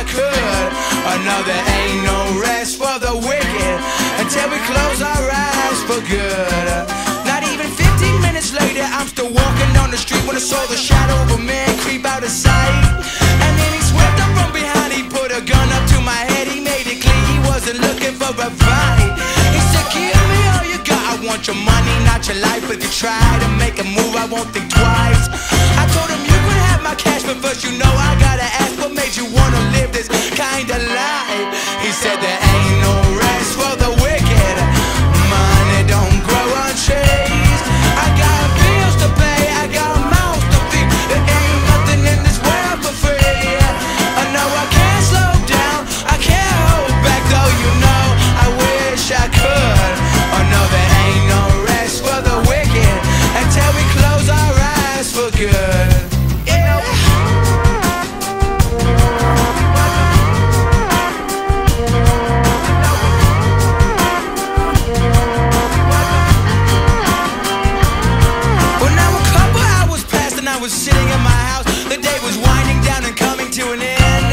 I could. Know there ain't no rest for the wicked until we close our eyes for good. Not even 15 minutes later, I'm still walking down the street when I saw the shadow of a man creep out of sight. And then he swept up from behind, he put a gun up to my head, he made it clear he wasn't looking for a fight. He said, Give me all you got, I want your money, not your life. If you try to make a move, I won't think twice. I told him you could have my cash, but first you know I gotta kind of. He said there ain't no rest for the wicked. Money don't grow on trees. I got bills to pay, I got mouths to feed. There ain't nothing in this world for free. I know I can't slow down, I can't hold back, though you know I wish I could. Oh no, there ain't no rest for the wicked until we close our eyes for good. Was sitting in my house. The day was winding down and coming to an end.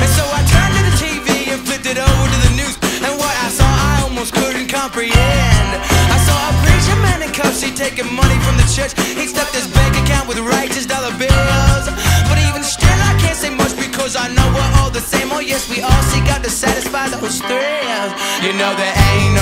And so I turned to the TV and flipped it over to the news. And what I saw, I almost couldn't comprehend. I saw a preacher man in cuffs, he taking money from the church. He stuffed his bank account with righteous dollar bills. But even still, I can't say much because I know we're all the same. Oh, yes, we all seek out to satisfy those thrills. You know, there ain't